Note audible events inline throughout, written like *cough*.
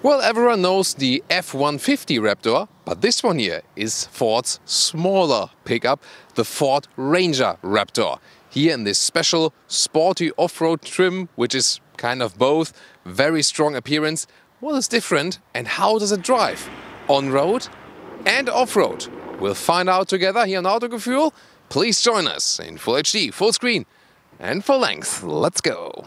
Well, everyone knows the F-150 Raptor, but this one here is Ford's smaller pickup, the Ford Ranger Raptor. Here in this special sporty off-road trim, which is kind of both, very strong appearance. What is different and how does it drive? On-road and off-road? We'll find out together here on Autogefühl. Please join us in Full HD, full screen and full length. Let's go.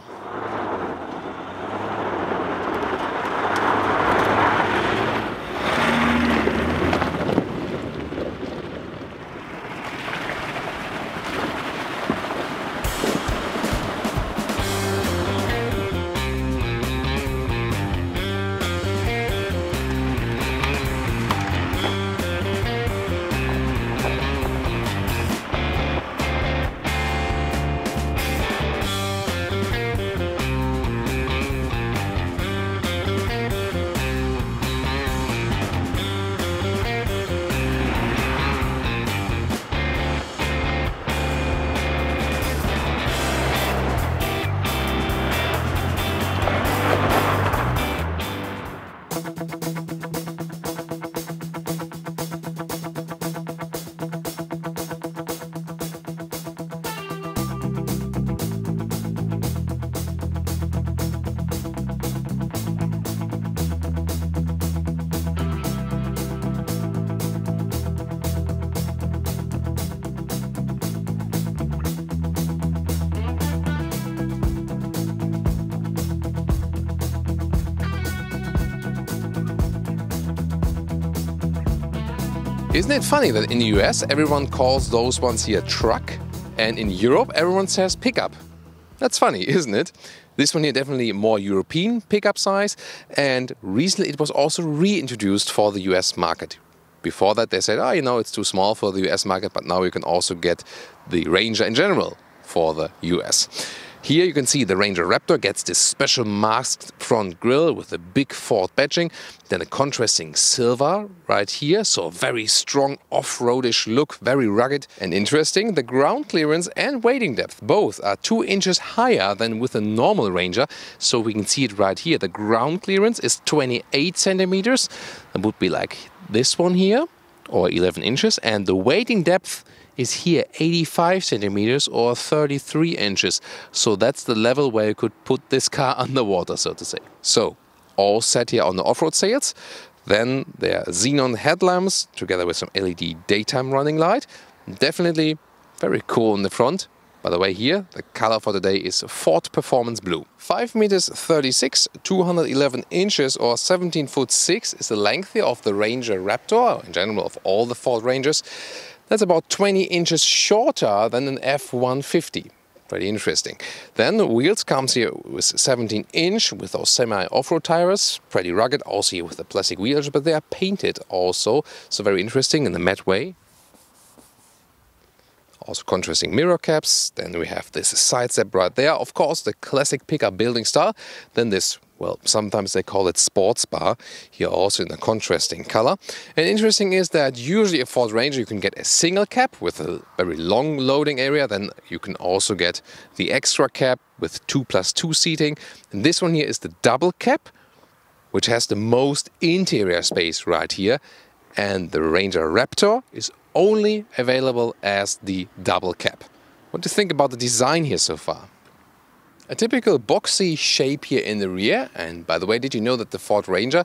Isn't it funny that in the US everyone calls those ones here truck and in Europe everyone says pickup? That's funny, *laughs* isn't it? This one here definitely more European pickup size and recently it was also reintroduced for the US market. Before that they said, oh, you know, it's too small for the US market, but now you can also get the Ranger in general for the US. Here you can see the Ranger Raptor gets this special masked front grille with a big Ford badging, then a contrasting silver right here, so a very strong off-roadish look, very rugged and interesting. The ground clearance and wading depth both are 2 inches higher than with a normal Ranger, so we can see it right here. The ground clearance is 28 centimeters, that would be like this one here, or 11 inches, and the wading depth is here 85 centimeters or 33 inches. So that's the level where you could put this car *laughs* underwater, so to say. So all set here on the off-road sails. Then there are xenon headlamps together with some LED daytime running light. Definitely very cool in the front. By the way, here the color for today is Ford Performance Blue. 5 meters 36, 211 inches or 17 foot 6 is the length of the Ranger Raptor, in general of all the Ford Rangers. That's about 20 inches shorter than an F-150. Pretty interesting. Then the wheels comes here with 17 inch with those semi off-road tires, pretty rugged, also here with the plastic wheels, but they are painted also, so very interesting in the matte way. Also contrasting mirror caps. Then we have this side step right there. Of course, the classic pickup building style. Then this well, sometimes they call it sports bar, here also in a contrasting color. And interesting is that usually a Ford Ranger you can get a single cab with a very long loading area, then you can also get the extra cab with 2 plus 2 seating. And this one here is the double cab, which has the most interior space right here. And the Ranger Raptor is only available as the double cab. What do you think about the design here so far? A typical boxy shape here in the rear. And by the way, did you know that the Ford Ranger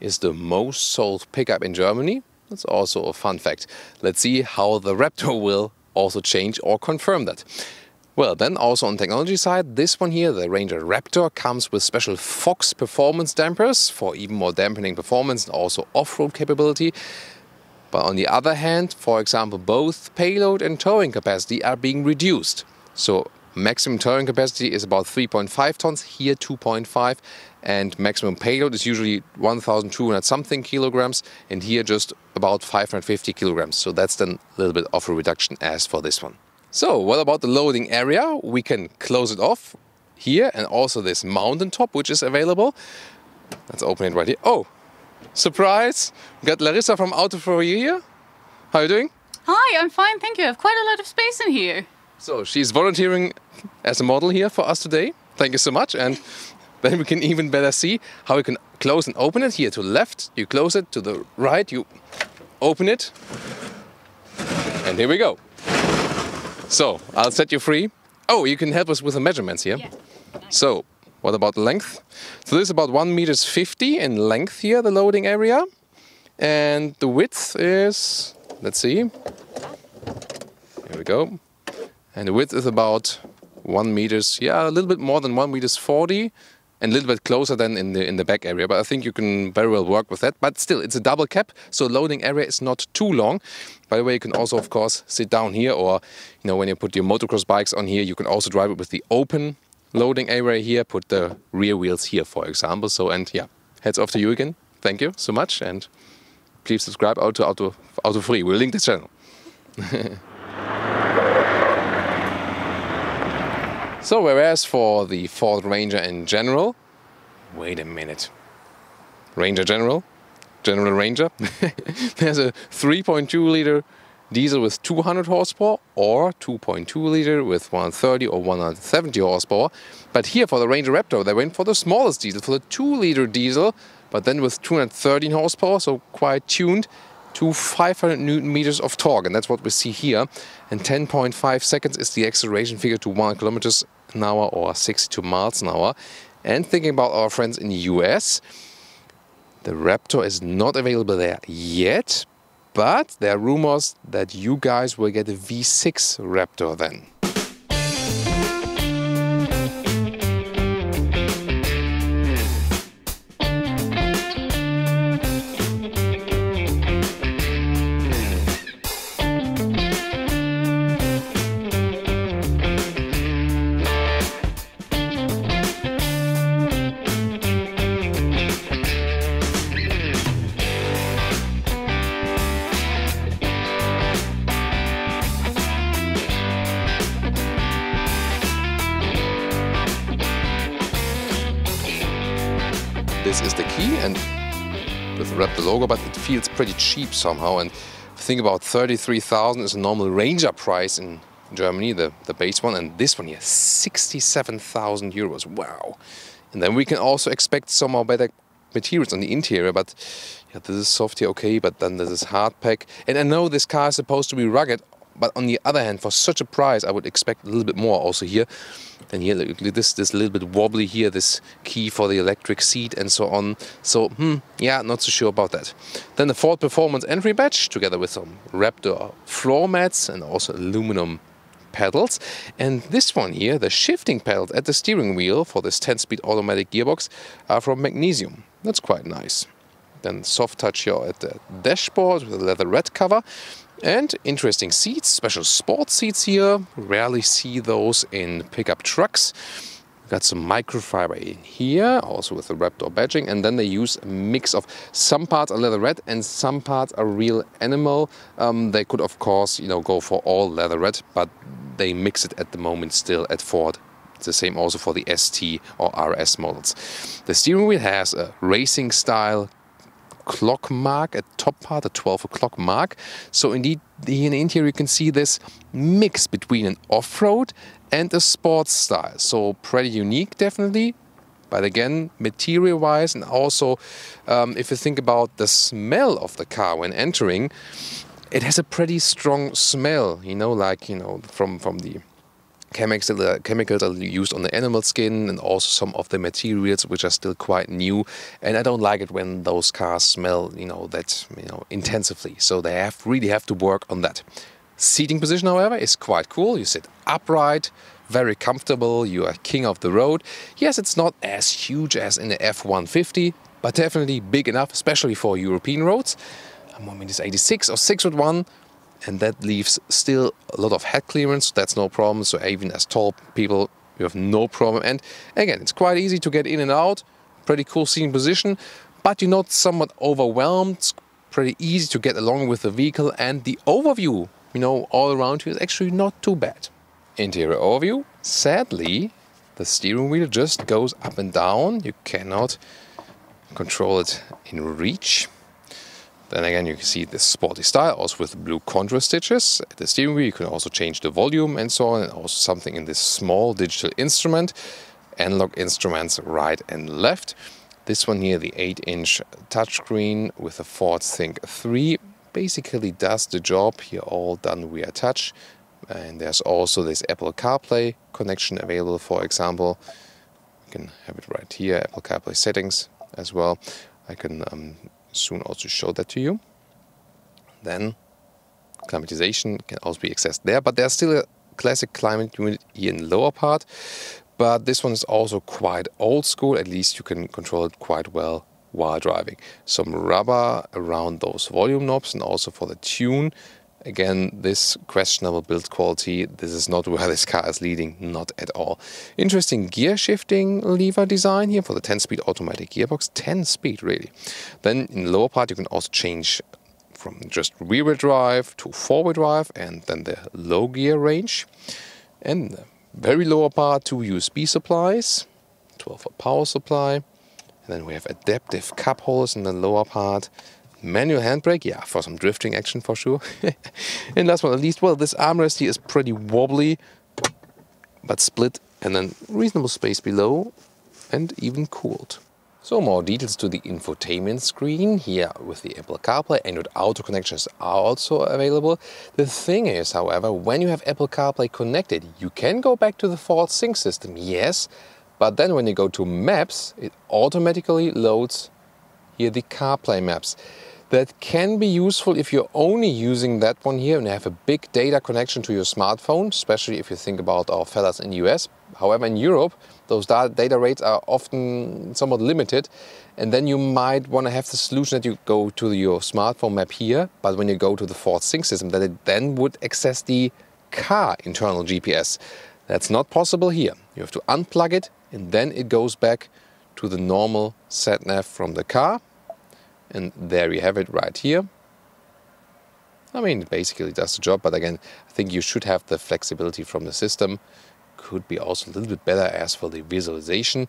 is the most sold pickup in Germany? That's also a fun fact. Let's see how the Raptor will also change or confirm that. Well, then also on technology side, this one here, the Ranger Raptor, comes with special Fox performance dampers for even more dampening performance and also off-road capability. But on the other hand, for example, both payload and towing capacity are being reduced. So Maximum towing capacity is about 3.5 tons, here 2.5 and maximum payload is usually 1200 something kilograms and here just about 550 kilograms. So that's then a little bit of a reduction as for this one. So what about the loading area? We can close it off here and also this mountain top which is available. Let's open it right here. Oh, surprise! We got Larissa from Autophorie here. How are you doing? Hi, I'm fine, thank you. I have quite a lot of space in here. So she's volunteering as a model here for us today. Thank you so much. And *laughs* then we can even better see how you can close and open it. Here to the left, you close it. To the right, you open it. And here we go. So, I'll set you free. Oh, you can help us with the measurements here. Yeah. So, what about length? So this is about 1 meters 50 in length here, the loading area. And the width is, let's see. Here we go. And the width is about 1 meters, yeah, a little bit more than 1 meters 40 and a little bit closer than in the in the back area. But I think you can very well work with that. But still, it's a double cab, so loading area is not too long. By the way, you can also, of course, sit down here, or you know, when you put your motocross bikes on here, you can also drive it with the open loading area here. Put the rear wheels here, for example. So, and yeah, heads off to you again. Thank you so much, and please subscribe Auto Auto Autophorie. We'll link the channel. *laughs* So whereas for the Ford Ranger in general, wait a minute, Ranger General, General Ranger, *laughs* there's a 3.2 liter diesel with 200 horsepower or 2.2 liter with 130 or 170 horsepower. But here for the Ranger Raptor, they went for the smallest diesel, for the 2 liter diesel, but then with 213 horsepower, so quite tuned to 500 newton meters of torque, and that's what we see here. And 10.5 seconds is the acceleration figure to 1 kilometers an hour or 62 miles an hour. And thinking about our friends in the US, the Raptor is not available there yet, but there are rumors that you guys will get a V6 Raptor then. Feels pretty cheap somehow. And think about 33,000 is a normal Ranger price in Germany, the, the base one, and this one here, 67,000 euros. Wow. And then we can also expect somehow better materials on the interior, but yeah, this is soft here, okay, but then this is hard pack. And I know this car is supposed to be rugged, but on the other hand, for such a price, I would expect a little bit more also here. And here, this this little bit wobbly here, this key for the electric seat and so on. So, hmm, yeah, not so sure about that. Then the Ford Performance entry badge, together with some Raptor floor mats and also aluminum pedals. And this one here, the shifting pedals at the steering wheel for this 10-speed automatic gearbox are from magnesium. That's quite nice. Then soft touch here at the dashboard with a leatherette cover. And interesting seats, special sports seats here. Rarely see those in pickup trucks. Got some microfiber in here, also with the Raptor badging, and then they use a mix of some parts are leatherette and some parts are real animal. Um, they could, of course, you know, go for all leatherette, but they mix it at the moment still at Ford. It's the same also for the ST or RS models. The steering wheel has a racing style clock mark at top part, a 12 o'clock mark. So indeed, here in the interior you can see this mix between an off-road and a sports style. So pretty unique, definitely. But again, material-wise, and also um, if you think about the smell of the car when entering, it has a pretty strong smell. You know, like you know from from the chemicals, chemicals are used on the animal skin and also some of the materials which are still quite new. And I don't like it when those cars smell, you know, that you know intensively. So they have really have to work on that. Seating position, however, is quite cool. You sit upright, very comfortable. You are king of the road. Yes, it's not as huge as in the F-150, but definitely big enough, especially for European roads. I'm on minus 86 or 6 with one and that leaves still a lot of head clearance. That's no problem. So even as tall people, you have no problem. And again, it's quite easy to get in and out. Pretty cool seating position, but you're not somewhat overwhelmed. It's pretty easy to get along with the vehicle, and the overview, you know, all around you is actually not too bad. Interior overview. Sadly, the steering wheel just goes up and down. You cannot control it in reach. Then again, you can see this sporty style, also with blue contrast stitches. At the steering wheel, you can also change the volume and so on, and also something in this small digital instrument. analog instruments right and left. This one here, the 8 inch touchscreen with the Ford Sync 3, basically does the job here, all done via touch. And there's also this Apple CarPlay connection available, for example. You can have it right here, Apple CarPlay settings as well. I can um, soon also show that to you. Then climatization can also be accessed there, but there's still a classic climate unit here in the lower part. But this one is also quite old school, at least you can control it quite well while driving. Some rubber around those volume knobs and also for the tune. Again, this questionable build quality, this is not where *laughs* this car is leading, not at all. Interesting gear shifting lever design here for the 10 speed automatic gearbox, 10 speed really. Then in the lower part you can also change from just rear wheel drive to four wheel drive and then the low gear range. And the very lower part, two USB supplies, 12 volt power supply. And then we have adaptive cup holders in the lower part. Manual handbrake, yeah, for some drifting action for sure. *laughs* and last but not least, well, this armrest here is pretty wobbly, but split and then reasonable space below and even cooled. So more details to the infotainment screen here with the Apple CarPlay and with Auto connections are also available. The thing is, however, when you have Apple CarPlay connected, you can go back to the Ford Sync system, yes, but then when you go to Maps, it automatically loads here the CarPlay maps. That can be useful if you're only using that one here and have a big data connection to your smartphone, especially if you think about our fellas in the US. However, in Europe, those data rates are often somewhat limited. And then you might want to have the solution that you go to your smartphone map here, but when you go to the Ford Sync system, that it then would access the car internal GPS. That's not possible here. You have to unplug it and then it goes back to the normal sat nav from the car and there you have it right here. I mean, it basically does the job, but again, I think you should have the flexibility from the system. Could be also a little bit better as for the visualization.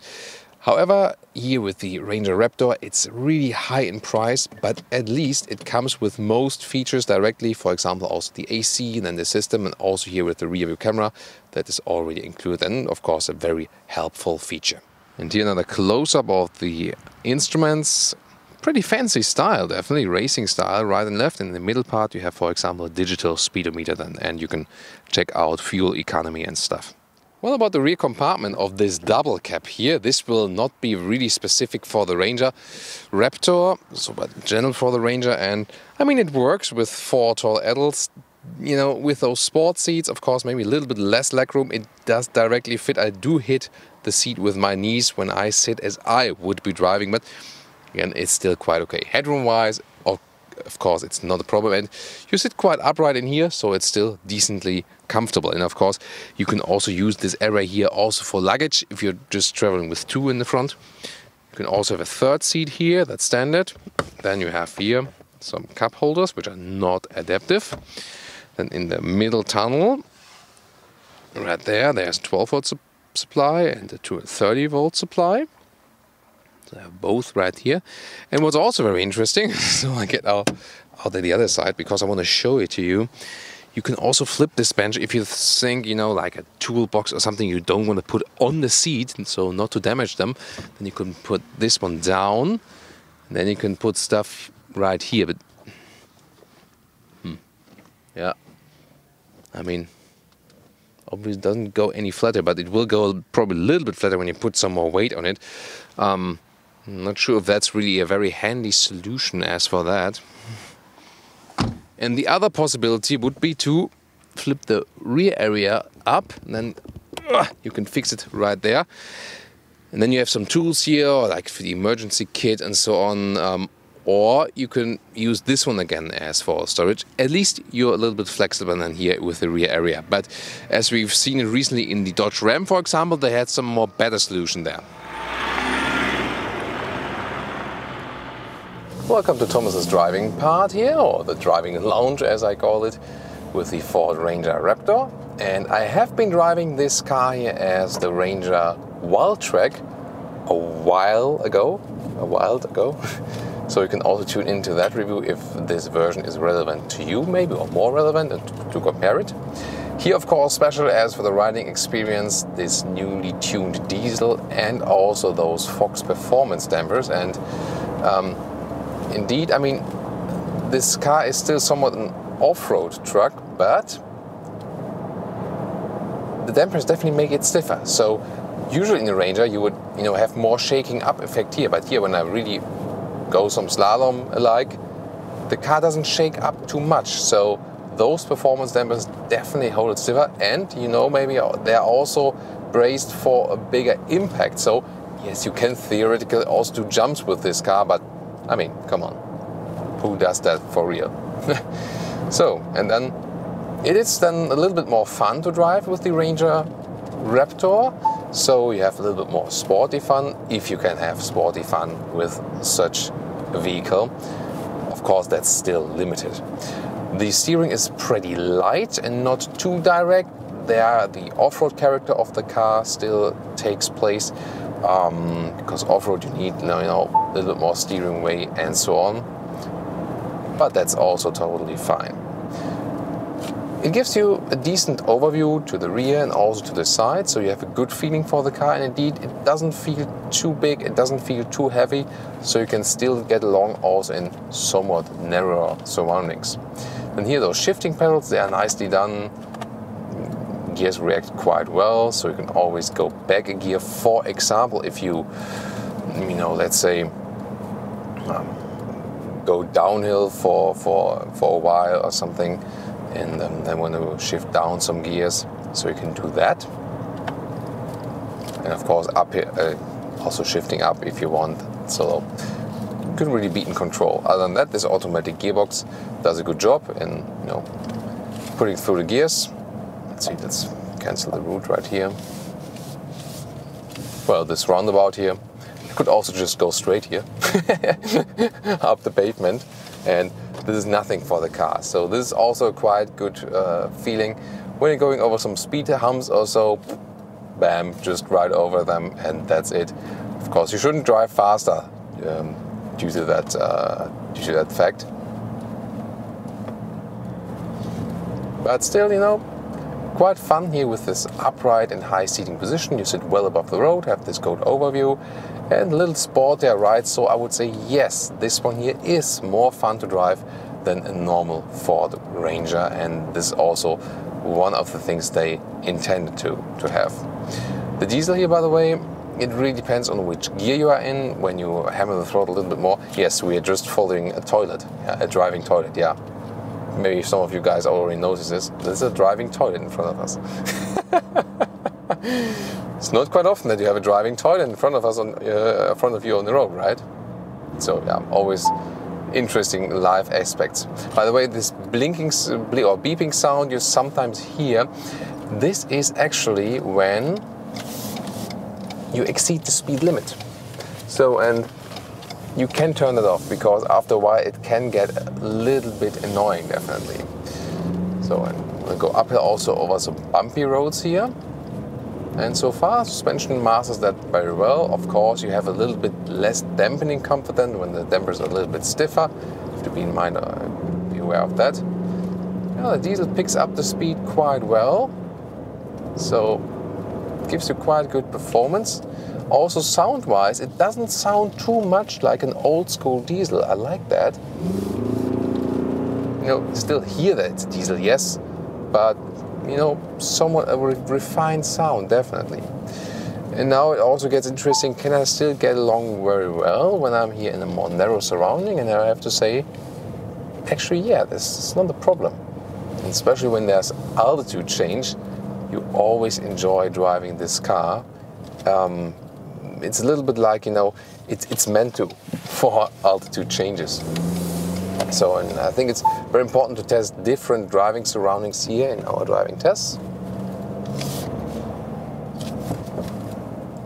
However, here with the Ranger Raptor, it's really high in price, but at least it comes with most features directly. For example, also the AC and then the system, and also here with the rear view camera that is already included, and of course, a very helpful feature. And here another close up of the instruments pretty fancy style, definitely racing style, right and left. In the middle part, you have, for example, a digital speedometer, then, and you can check out fuel economy and stuff. What about the rear compartment of this double cab here? This will not be really specific for the Ranger Raptor, so but general for the Ranger. And I mean, it works with four tall adults. You know, with those sport seats, of course, maybe a little bit less legroom. It does directly fit. I do hit the seat with my knees when I sit as I would be driving, but again, it's still quite okay. Headroom wise, of course, it's not a problem. And you sit quite upright in here, so it's still decently comfortable. And of course, you can also use this area here also for luggage if you're just traveling with two in the front. You can also have a third seat here, that's standard. Then you have here some cup holders, which are not adaptive. Then in the middle tunnel, right there, there's 12 volt su supply and a 230 volt supply. I have both right here. And what's also very interesting, *laughs* so I get out, out at the other side because I want to show it to you. You can also flip this bench if you think, you know, like a toolbox or something you don't want to put on the seat, so not to damage them. Then you can put this one down, and then you can put stuff right here. But hmm, yeah, I mean, obviously doesn't go any flatter, but it will go probably a little bit flatter when you put some more weight on it. Um, I'm not sure if that's really a very handy solution as for that. And the other possibility would be to flip the rear area up and then uh, you can fix it right there. And then you have some tools here, like for the emergency kit and so on. Um, or you can use this one again as for storage. At least you're a little bit flexible than here with the rear area. But as we've seen recently in the Dodge Ram, for example, they had some more better solution there. Welcome to Thomas's driving part here, or the driving lounge as I call it, with the Ford Ranger Raptor. And I have been driving this car here as the Ranger Wildtrak a while ago, a while ago. *laughs* so you can also tune into that review if this version is relevant to you maybe, or more relevant to compare it. Here, of course, special as for the riding experience, this newly tuned diesel and also those Fox performance dampers. And um, indeed, I mean, this car is still somewhat an off-road truck, but the dampers definitely make it stiffer. So usually in the Ranger, you would you know have more shaking up effect here, but here when I really go some slalom alike, the car doesn't shake up too much. So those performance dampers definitely hold it stiffer, and you know maybe they're also braced for a bigger impact. So yes, you can theoretically also do jumps with this car, but I mean, come on, who does that for real? *laughs* so and then it is then a little bit more fun to drive with the Ranger Raptor. So you have a little bit more sporty fun if you can have sporty fun with such a vehicle. Of course, that's still limited. The steering is pretty light and not too direct. There, the off-road character of the car still takes place um, because off-road you need you know a little bit more steering weight and so on. But that's also totally fine. It gives you a decent overview to the rear and also to the side, so you have a good feeling for the car. And indeed, it doesn't feel too big, it doesn't feel too heavy, so you can still get along also in somewhat narrower surroundings. And here, those shifting pedals, they are nicely done. Gears react quite well, so you can always go back a gear. For example, if you, you know, let's say, um, go downhill for for for a while or something and um, then want to shift down some gears so you can do that. And of course up here uh, also shifting up if you want so you can really beat in control. Other than that this automatic gearbox does a good job in you know putting through the gears let's see let's cancel the route right here well this roundabout here you could also just go straight here *laughs* up the pavement and this is nothing for the car. So this is also a quite good uh, feeling when you're going over some speed humps or so. Bam, just right over them, and that's it. Of course, you shouldn't drive faster um, due to that uh, due to that fact. But still, you know, quite fun here with this upright and high seating position. You sit well above the road, have this good overview, and a little sportier ride. So I would say yes, this one here is more fun to drive than a normal Ford Ranger, and this is also one of the things they intended to, to have. The diesel here, by the way, it really depends on which gear you are in. When you hammer the throttle a little bit more, yes, we are just following a toilet, a driving toilet, yeah. Maybe some of you guys already noticed this. There's a driving toilet in front of us. *laughs* it's not quite often that you have a driving toilet in front of us on uh, front of you on the road, right? So yeah, always interesting live aspects. By the way, this blinking or beeping sound you sometimes hear, this is actually when you exceed the speed limit. So, and you can turn it off because after a while it can get a little bit annoying, definitely. So, we'll go uphill also over some bumpy roads here. And so far, suspension masters that very well. Of course, you have a little bit less dampening comfort than when the dampers are a little bit stiffer. You have to be in mind, uh, be aware of that. Yeah, the diesel picks up the speed quite well, so gives you quite good performance. Also, sound-wise, it doesn't sound too much like an old-school diesel. I like that. You know, still hear that it's diesel, yes, but you know, somewhat a re refined sound, definitely. And now it also gets interesting, can I still get along very well when I'm here in a more narrow surrounding? And I have to say, actually, yeah, this is not a problem. And especially when there's altitude change, you always enjoy driving this car. Um, it's a little bit like, you know, it's, it's meant to for altitude changes. So, and I think it's very important to test different driving surroundings here in our driving tests.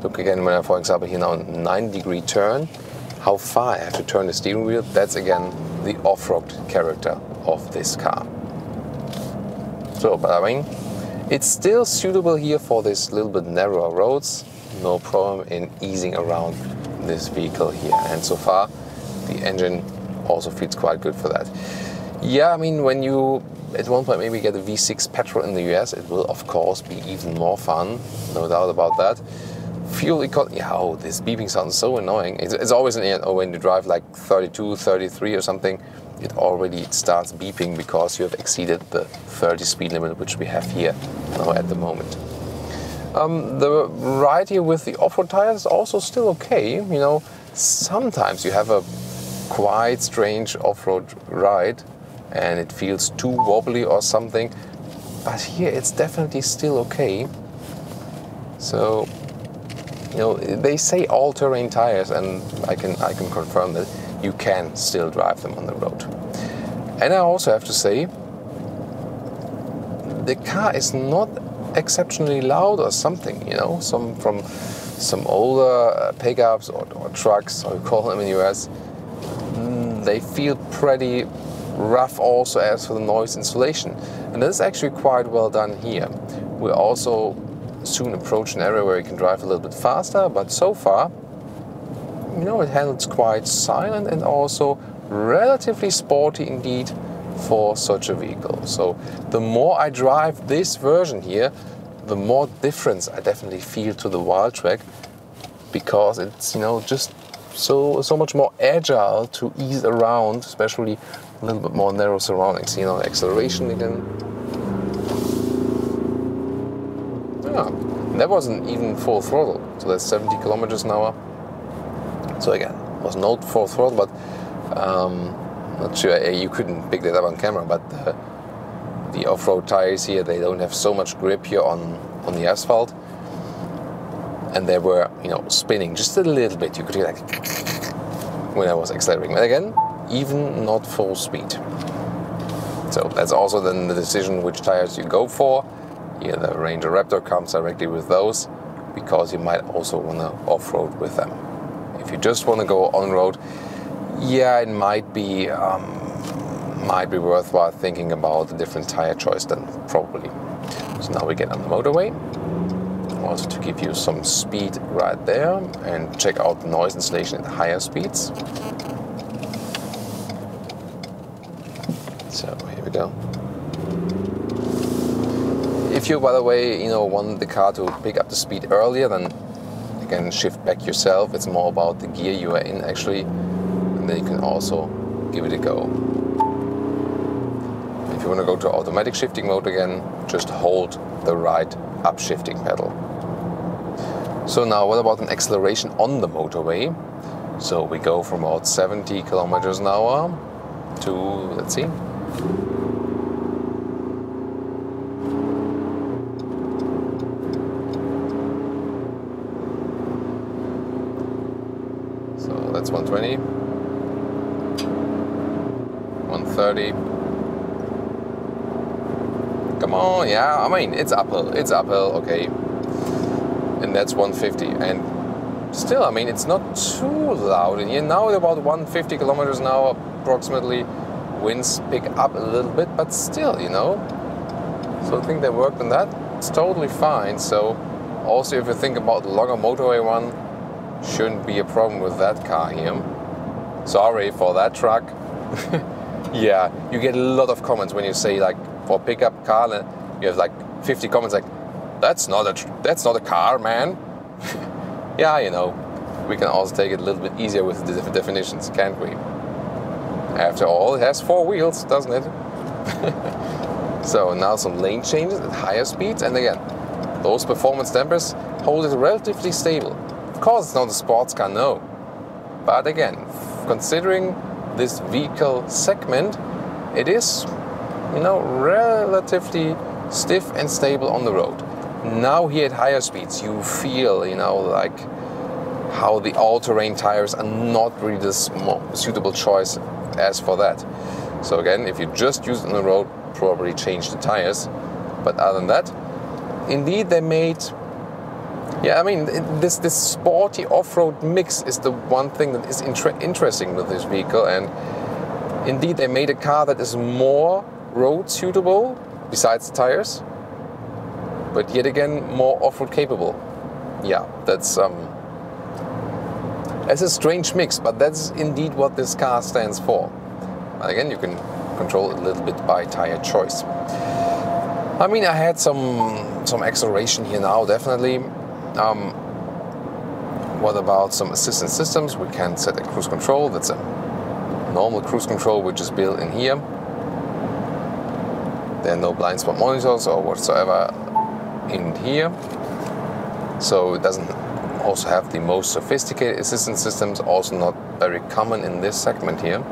Look again when I, for example, here now 9 degree turn, how far I have to turn the steering wheel. That's again the off-road character of this car. So, but I mean, it's still suitable here for this little bit narrower roads. No problem in easing around this vehicle here. And so far, the engine also feels quite good for that. Yeah, I mean, when you at one point maybe get a V6 petrol in the US, it will of course be even more fun, no doubt about that. Fuel economy, oh, this beeping sounds so annoying. It's, it's always an oh, when you drive like 32, 33 or something, it already starts beeping because you have exceeded the 30 speed limit which we have here now at the moment. Um, the ride here with the off-road tires is also still okay. You know, sometimes you have a quite strange off-road ride and it feels too wobbly or something. But here it's definitely still okay. So, you know, they say all-terrain tires, and I can I can confirm that you can still drive them on the road. And I also have to say, the car is not exceptionally loud or something. You know, some from some older uh, pickups or, or trucks, or we call them in the US, mm, they feel pretty rough also as for the noise insulation. And that is actually quite well done here. We also soon approach an area where you can drive a little bit faster, but so far, you know, it handles quite silent and also relatively sporty indeed for such a vehicle. So the more I drive this version here, the more difference I definitely feel to the Wildtrak because it's, you know, just so so much more agile to ease around, especially a little bit more narrow surroundings. You know, acceleration again. Yeah, that wasn't even full throttle, so that's 70 kilometers an hour. So again, was not full throttle, but um, not sure eh, you couldn't pick that up on camera. But the, the off-road tires here, they don't have so much grip here on on the asphalt, and they were you know spinning just a little bit. You could hear like when I was accelerating. But again, even not full speed. So that's also then the decision which tires you go for. Here the Ranger Raptor comes directly with those because you might also want to off-road with them. If you just want to go on-road, yeah, it might be um, might be worthwhile thinking about a different tire choice then probably. So now we get on the motorway. Also to give you some speed right there and check out the noise insulation at higher speeds. So here we go. If you, by the way, you know, want the car to pick up the speed earlier, then you can shift back yourself. It's more about the gear you are in actually, and then you can also give it a go. If you want to go to automatic shifting mode again, just hold the right upshifting pedal. So now, what about an acceleration on the motorway? So we go from about 70 kilometers an hour to, let's see, So that's 120, 130. Come on, yeah, I mean, it's uphill, it's uphill, okay. And that's 150. And still, I mean, it's not too loud in here. Now at about 150 kilometers an hour approximately winds pick up a little bit, but still, you know. So I think they worked on that. It's totally fine. So also if you think about the longer motorway one, shouldn't be a problem with that car here. Sorry for that truck. *laughs* yeah, you get a lot of comments when you say like for pickup car, you have like 50 comments like, that's not a that's not a car, man. *laughs* yeah, you know, we can also take it a little bit easier with the different definitions, can't we? After all, it has four wheels, doesn't it? *laughs* so now some lane changes at higher speeds, and again, those performance dampers hold it relatively stable. Of course, it's not a sports car, no. But again, considering this vehicle segment, it is, you know, relatively stiff and stable on the road. Now here at higher speeds, you feel, you know, like how the all-terrain tires are not really the suitable choice as for that. So again, if you just use it on the road, probably change the tires. But other than that, indeed they made. Yeah, I mean this this sporty off-road mix is the one thing that is inter interesting with this vehicle, and indeed they made a car that is more road suitable besides the tires, but yet again more off-road capable. Yeah, that's um, it's a strange mix, but that's indeed what this car stands for. And again, you can control a little bit by tire choice. I mean, I had some some acceleration here now, definitely. Um, what about some assistance systems? We can set a cruise control. That's a normal cruise control which is built in here. There are no blind spot monitors or whatsoever in here. So it doesn't also have the most sophisticated assistance systems, also not very common in this segment here.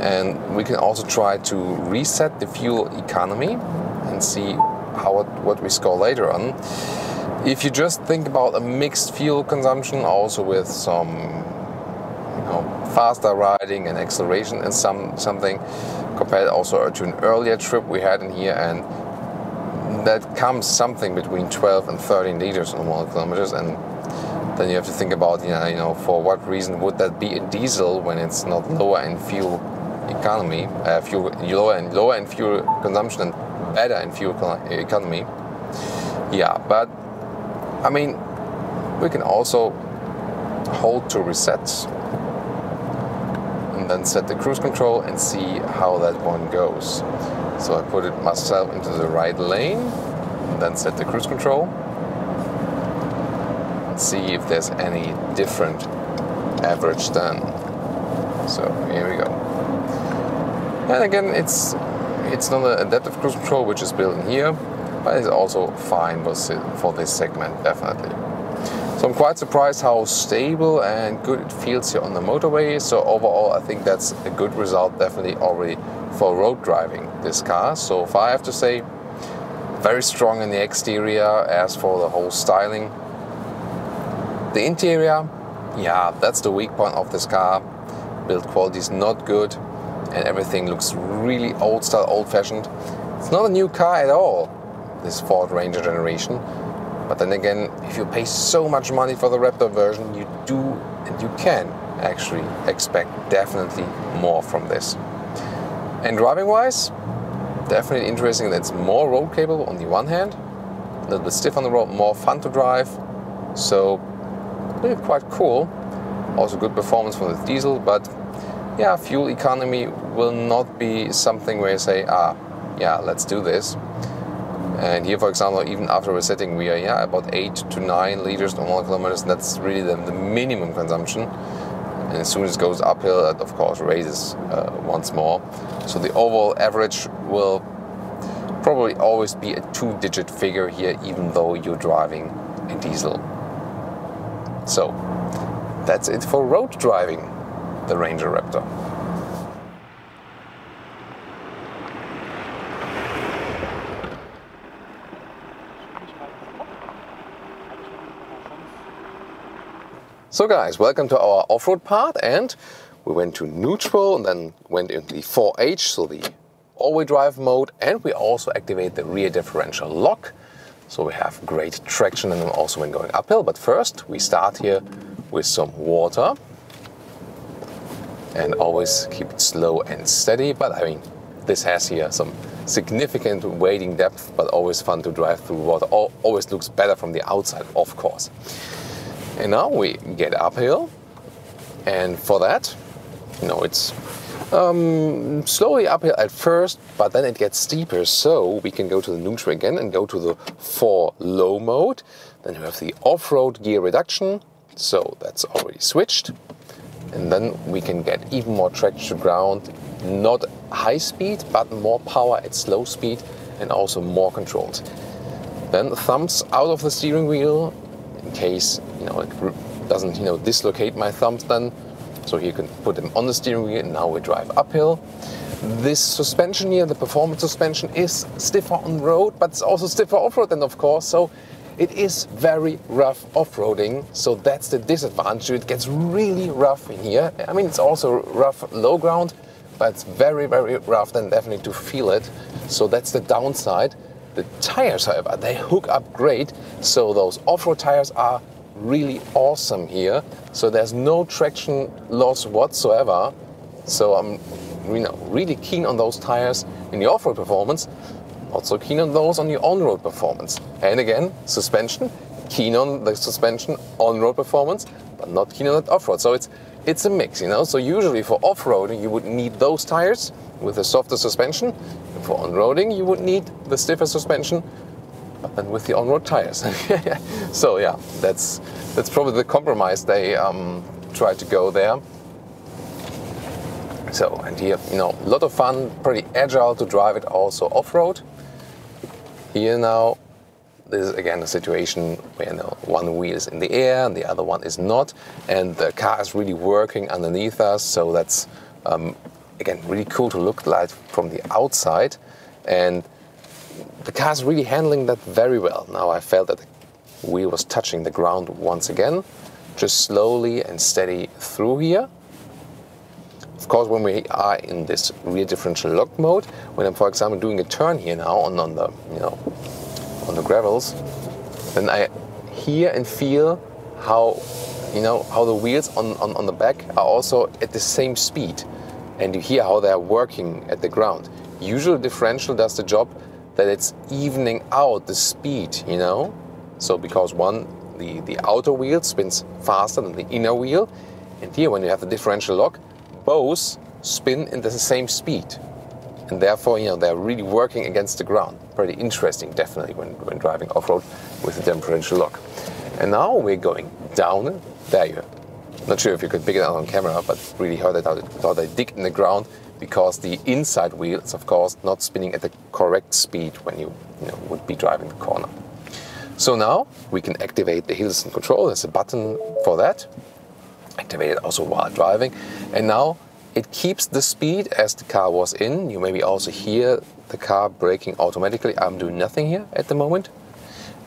And we can also try to reset the fuel economy and see how what we score later on. If you just think about a mixed fuel consumption, also with some you know, faster riding and acceleration and some something compared also to an earlier trip we had in here and that comes something between 12 and 13 liters on 100 kilometers and then you have to think about you know, you know for what reason would that be a diesel when it's not lower in fuel economy uh, fuel lower and lower in fuel consumption and better in fuel economy? Yeah but I mean we can also hold to resets and then set the cruise control and see how that one goes so I put it myself into the right lane and then set the cruise control and see if there's any different average then. So here we go. And again, it's it's not an adaptive cruise control which is built in here, but it's also fine for this segment definitely. I'm quite surprised how stable and good it feels here on the motorway. So overall, I think that's a good result definitely already for road driving this car. So far I have to say, very strong in the exterior as for the whole styling. The interior, yeah, that's the weak point of this car. Build quality is not good and everything looks really old style, old fashioned. It's not a new car at all, this Ford Ranger generation. But then again, if you pay so much money for the Raptor version, you do and you can actually expect definitely more from this. And driving wise, definitely interesting that it's more road capable on the one hand, a little bit stiff on the road, more fun to drive. So, really quite cool. Also, good performance for the diesel, but yeah, fuel economy will not be something where you say, ah, yeah, let's do this. And here, for example, even after resetting, we are yeah about eight to nine liters on one kilometers. That's really the, the minimum consumption. And as soon as it goes uphill, it of course raises uh, once more. So the overall average will probably always be a two-digit figure here, even though you're driving a diesel. So that's it for road driving the Ranger Raptor. So guys, welcome to our off-road part and we went to neutral and then went into the 4H, so the all-wheel drive mode and we also activate the rear differential lock. So we have great traction and also when going uphill. But first we start here with some water and always keep it slow and steady. But I mean, this has here some significant wading depth, but always fun to drive through water. Always looks better from the outside, of course. And now we get uphill, and for that, you know, it's um, slowly uphill at first, but then it gets steeper. So we can go to the neutral again and go to the 4 low mode. Then you have the off-road gear reduction. So that's already switched. And then we can get even more traction to ground. Not high speed, but more power at slow speed and also more controlled. Then thumbs out of the steering wheel in case you know it doesn't you know dislocate my thumbs then. So you can put them on the steering wheel and now we drive uphill. This suspension here, the performance suspension, is stiffer on road, but it's also stiffer off-road then of course. So it is very rough off-roading, so that's the disadvantage. It gets really rough in here. I mean, it's also rough low ground, but it's very, very rough and definitely to feel it. So that's the downside. The tires, however, they hook up great. So those off-road tires are really awesome here. So there's no traction loss whatsoever. So I'm you know, really keen on those tires in the off-road performance. Not so keen on those on the on-road performance. And again, suspension, keen on the suspension on-road performance, but not keen on that off-road. So it's it's a mix, you know. So usually for off-roading, you would need those tires with a softer suspension. For on-roading, you would need the stiffer suspension, then with the on-road tires. *laughs* so yeah, that's that's probably the compromise they um, try to go there. So, and here, you know, a lot of fun, pretty agile to drive it also off-road. Here now, this is again a situation where you know, one wheel is in the air and the other one is not, and the car is really working underneath us. So that's um, again really cool to look like from the outside, and the car is really handling that very well. Now I felt that the wheel was touching the ground once again, just slowly and steady through here. Of course, when we are in this rear differential lock mode, when I'm, for example, doing a turn here now on, on the, you know, on the gravels, then I hear and feel how, you know, how the wheels on, on, on the back are also at the same speed. And you hear how they're working at the ground. Usually differential does the job that it's evening out the speed, you know? So because one, the, the outer wheel spins faster than the inner wheel, and here when you have the differential lock, both spin in the same speed. And therefore, you know, they're really working against the ground. Pretty interesting, definitely, when, when driving off-road with the differential lock. And now we're going down. There you are. Not sure if you could pick it out on camera, but really heard it how they dig in the ground because the inside wheel is, of course, not spinning at the correct speed when you, you know, would be driving the corner. So now we can activate the hill descent control. There's a button for that activate it also while driving. And now it keeps the speed as the car was in. You maybe also hear the car braking automatically. I'm doing nothing here at the moment.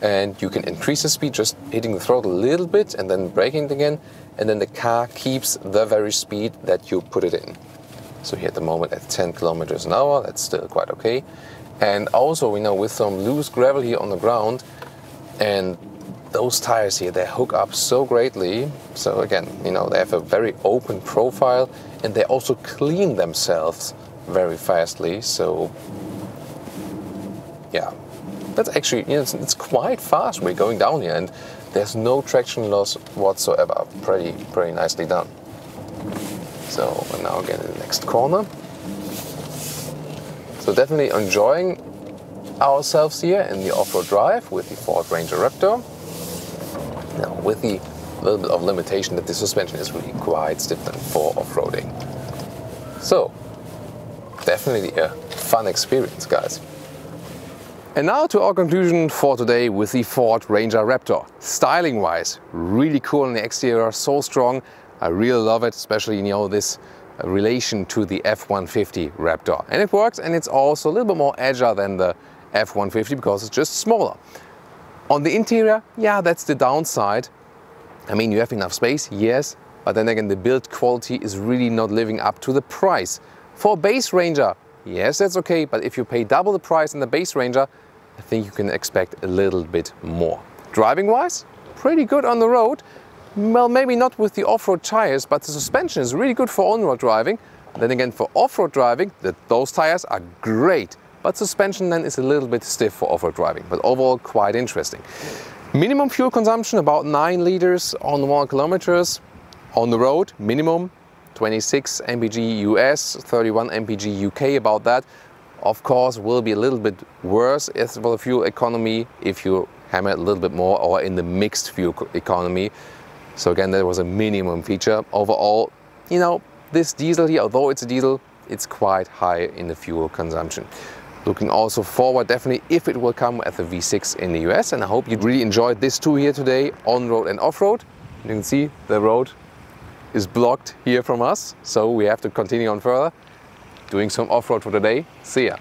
And you can increase the speed just hitting the throttle a little bit and then braking it again. And then the car keeps the very speed that you put it in. So here at the moment at 10 kilometers an hour, that's still quite okay. And also, we know with some loose gravel here on the ground and those tires here, they hook up so greatly. So again, you know, they have a very open profile and they also clean themselves very fastly. So yeah, that's actually, you know, it's, it's quite fast. We're going down here and there's no traction loss whatsoever. Pretty, pretty nicely done. So we're now in the next corner. So definitely enjoying ourselves here in the off-road drive with the Ford Ranger Raptor. Now, with the little bit of limitation that the suspension is really quite stiff for off-roading. So, definitely a fun experience, guys. And now to our conclusion for today with the Ford Ranger Raptor. Styling wise, really cool on the exterior, so strong. I really love it, especially you know this relation to the F-150 Raptor. And it works and it's also a little bit more agile than the F-150 because it's just smaller. On the interior, yeah, that's the downside. I mean, you have enough space, yes, but then again, the build quality is really not living up to the price. For a base Ranger, yes, that's okay, but if you pay double the price in the base Ranger, I think you can expect a little bit more. Driving wise, pretty good on the road. Well, maybe not with the off-road tires, but the suspension is really good for on-road driving. Then again, for off-road driving, the, those tires are great but suspension then is a little bit stiff for off-road driving, but overall quite interesting. Minimum fuel consumption about 9 liters on 1 kilometers on the road, minimum 26 mpg US, 31 mpg UK, about that. Of course, will be a little bit worse as for the fuel economy if you hammer it a little bit more or in the mixed fuel economy. So again, that was a minimum feature. Overall, you know, this diesel here, although it's a diesel, it's quite high in the fuel consumption. Looking also forward definitely if it will come at the V6 in the US and I hope you really enjoyed this tour here today on-road and off-road. You can see the road is blocked here from us so we have to continue on further doing some off-road for today. See ya!